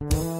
you.